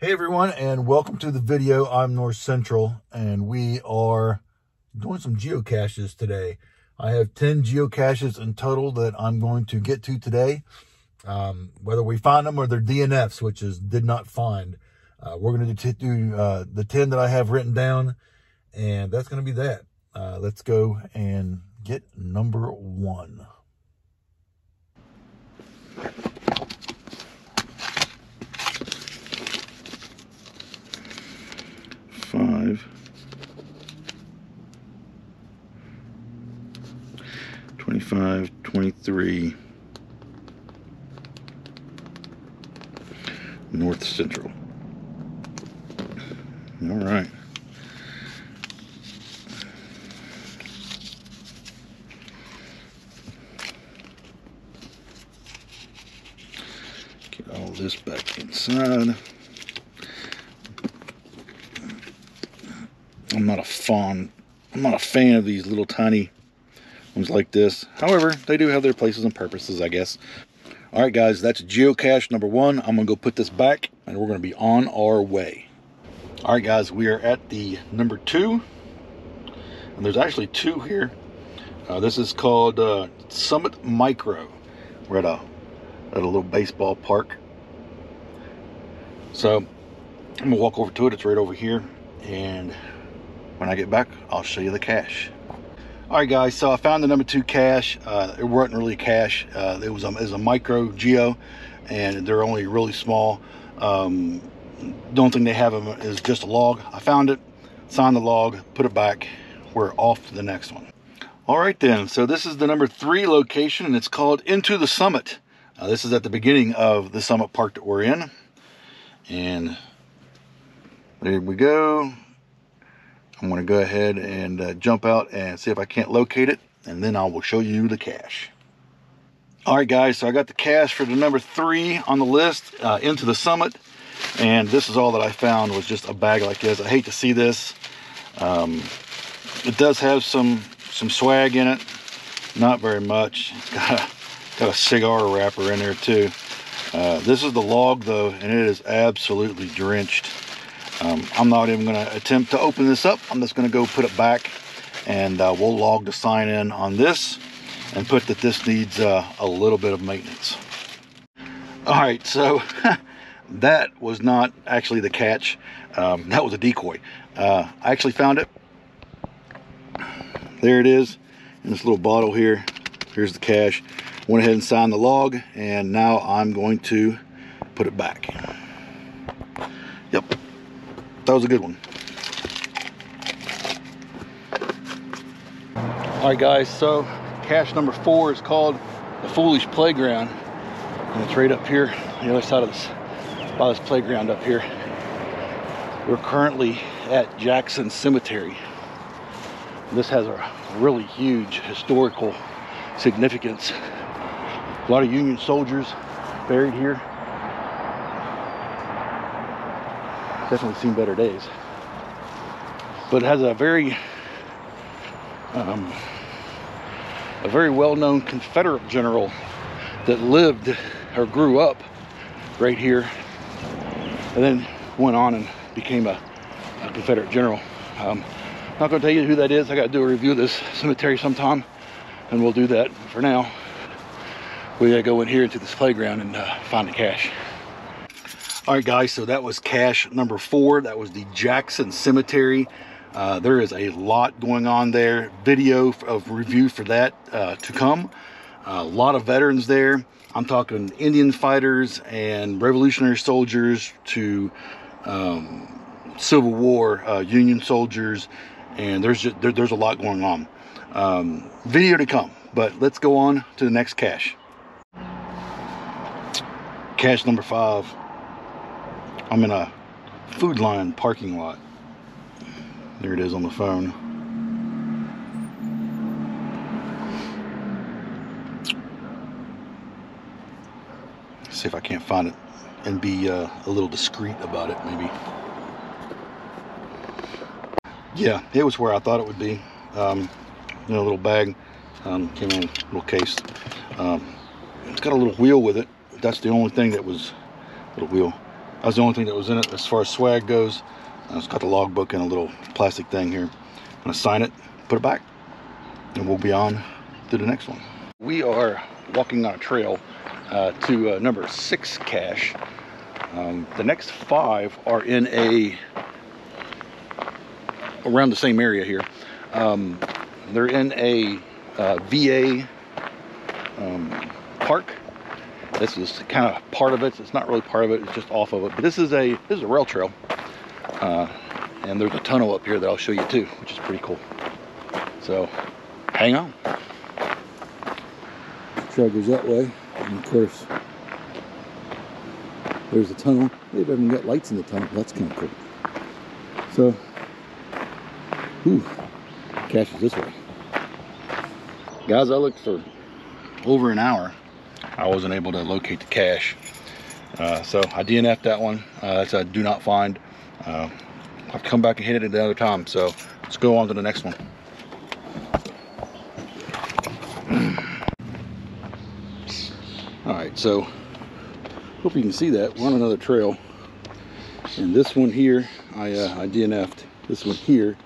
Hey everyone, and welcome to the video. I'm North Central, and we are doing some geocaches today. I have 10 geocaches in total that I'm going to get to today. Um, whether we find them or they're DNFs, which is did not find. Uh, we're going to do uh, the 10 that I have written down, and that's going to be that. Uh, let's go and get number one. five, 25, 23, North Central. All right. Get all this back inside. I'm not a fan. I'm not a fan of these little tiny ones like this. However, they do have their places and purposes, I guess. All right, guys, that's geocache number one. I'm gonna go put this back, and we're gonna be on our way. All right, guys, we are at the number two, and there's actually two here. Uh, this is called uh, Summit Micro. We're at a at a little baseball park. So I'm gonna walk over to it. It's right over here, and when I get back, I'll show you the cache. All right, guys, so I found the number two cache. Uh, it wasn't really cache. Uh, it, was a, it was a micro geo, and they're only really small. Um, the only thing they have them is just a log. I found it, signed the log, put it back. We're off to the next one. All right, then. So this is the number three location, and it's called Into the Summit. Uh, this is at the beginning of the Summit Park that we're in. And there we go. I'm going to go ahead and uh, jump out and see if I can't locate it and then I will show you the cache. All right guys, so I got the cache for the number three on the list, uh, Into the Summit. And this is all that I found was just a bag like this. I hate to see this. Um, it does have some some swag in it. Not very much. It's got a, got a cigar wrapper in there too. Uh, this is the log though, and it is absolutely drenched. Um, I'm not even going to attempt to open this up. I'm just going to go put it back and uh, we'll log the sign in on this and put that this needs uh, a little bit of maintenance. All right, so that was not actually the catch. Um, that was a decoy. Uh, I actually found it. There it is in this little bottle here. Here's the cache. Went ahead and signed the log and now I'm going to put it back. That was a good one. All right, guys, so cache number four is called the Foolish Playground. And it's right up here, on the other side of this, by this playground up here. We're currently at Jackson Cemetery. This has a really huge historical significance. A lot of Union soldiers buried here. Definitely seen better days. But it has a very, um, a very well-known Confederate general that lived or grew up right here, and then went on and became a, a Confederate general. Um, not going to tell you who that is. I got to do a review of this cemetery sometime, and we'll do that. For now, we got to go in here into this playground and uh, find the cache. All right, guys, so that was cache number four. That was the Jackson Cemetery. Uh, there is a lot going on there. Video of review for that uh, to come. a lot of veterans there. I'm talking Indian fighters and Revolutionary soldiers to um, Civil War uh, Union soldiers, and there's just, there, there's a lot going on. Um, video to come, but let's go on to the next cache. Cache number five. I'm in a Food Lion parking lot. There it is on the phone. See if I can't find it and be uh, a little discreet about it, maybe. Yeah, it was where I thought it would be. Um, in a little bag. Um, came in a little case. Um, it's got a little wheel with it. That's the only thing that was little wheel That was the only thing that was in it as far as swag goes. Uh, it's got the logbook in a little plastic thing here. I'm gonna sign it, put it back, and we'll be on to the next one. We are walking on a trail uh, to uh, number six cache. Um, the next five are in a around the same area here. Um, they're in a uh, VA um, park. This is kind of part of it. It's not really part of it. It's just off of it. But this is a this is a rail trail, uh, and there's a tunnel up here that I'll show you too, which is pretty cool. So, hang on. Trail goes that way, and of course, there's a tunnel. They've even got lights in the tunnel. That's kind of cool. So, whew, cache is this way. Guys, I looked for over an hour. I wasn't able to locate the cache. Uh, so I DNF'd that one. Uh, that's a do not find. Uh, I've come back and hit it another time. So let's go on to the next one. All right, so hope you can see that. We're on another trail. And this one here, I, uh, I DNF'd. This one here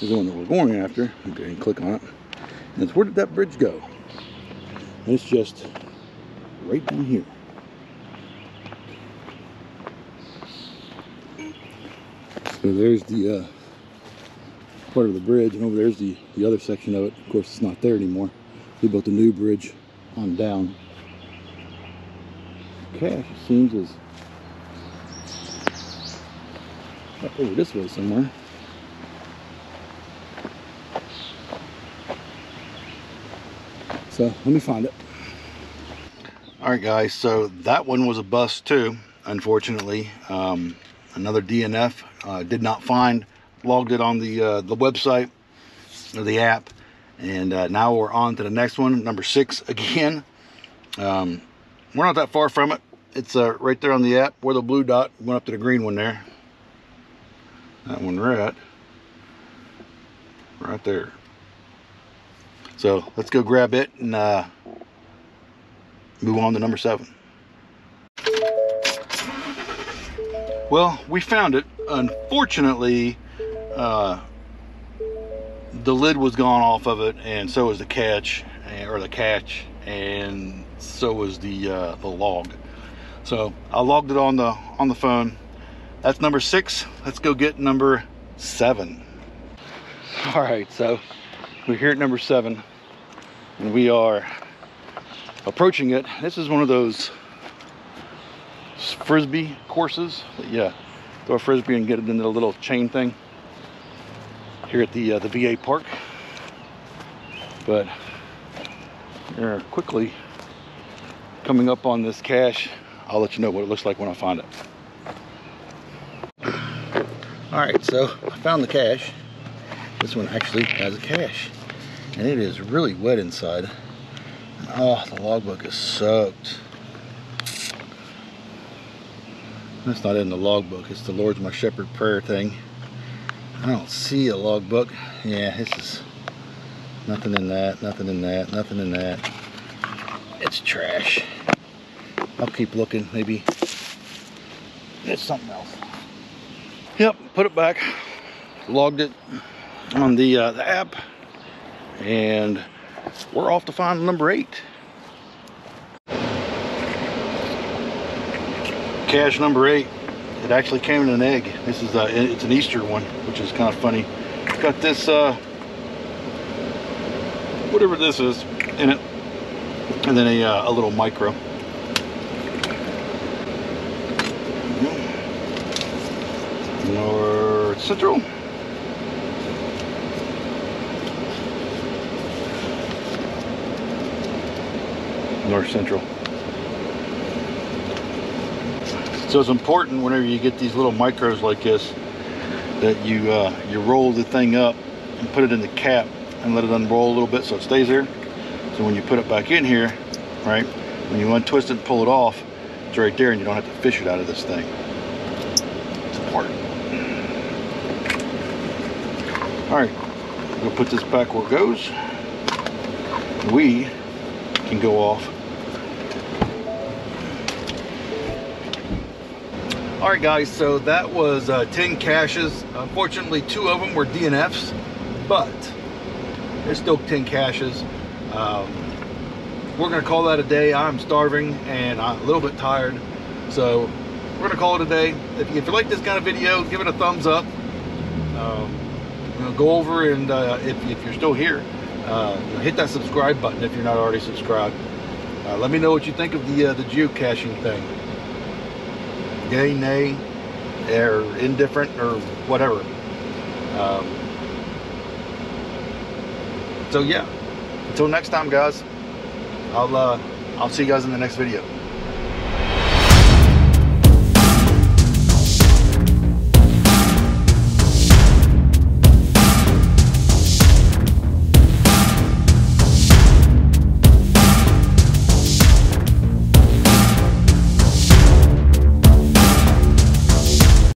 is the one that we're going after. Okay, and click on it. And it's where did that bridge go? It's just right down here. So there's the uh, part of the bridge, and over there's the, the other section of it. Of course, it's not there anymore. They built a new bridge on down. It seems, is up over this way somewhere. So let me find it. All right, guys. So that one was a bust too, unfortunately. Um, another DNF. Uh, did not find. Logged it on the uh, the website or the app, and uh, now we're on to the next one, number six again. Um, we're not that far from it. It's uh, right there on the app where the blue dot went up to the green one there. That one right, right there. So let's go grab it and uh, move on to number seven. Well, we found it. Unfortunately, uh, the lid was gone off of it, and so was the catch, or the catch, and so was the uh, the log. So I logged it on the on the phone. That's number six. Let's go get number seven. All right, so we're here at number seven, and we are approaching it. This is one of those frisbee courses. Yeah, throw a frisbee and get it into the little chain thing here at the uh, the VA park. But we're quickly coming up on this cache. I'll let you know what it looks like when I find it. All right, so I found the cache. This one actually has a cache, and it is really wet inside. Oh, the logbook is soaked. That's not in the logbook. It's the Lord's My Shepherd prayer thing. I don't see a logbook. Yeah, this is nothing in that, nothing in that, nothing in that. It's trash. I'll keep looking. Maybe it's something else. Yep, put it back. Logged it on the, uh, the app. And we're off to find number eight. Cache number eight. It actually came in an egg. This is a, it's an Easter one, which is kind of funny. Got this, uh, whatever this is in it, and then a, uh, a little micro. North Central. North Central. So it's important whenever you get these little micros like this that you uh, you roll the thing up and put it in the cap and let it unroll a little bit so it stays there. So when you put it back in here, right, when you untwist it and pull it off, it's right there and you don't have to fish it out of this thing. It's important. All right, we'll put this back where it goes. We can go off All right, guys, so that was uh, 10 caches. Unfortunately, two of them were DNFs, but there's still 10 caches. Um, we're gonna call that a day. I'm starving and I'm a little bit tired. So we're gonna call it a day. If you, if you like this kind of video, give it a thumbs up. Um, you know, go over and uh, if, if you're still here, uh, hit that subscribe button if you're not already subscribed. Uh, let me know what you think of the uh, the geocaching thing yay, nay, or indifferent, or whatever. Um, so yeah, until next time, guys. I'll uh, I'll see you guys in the next video.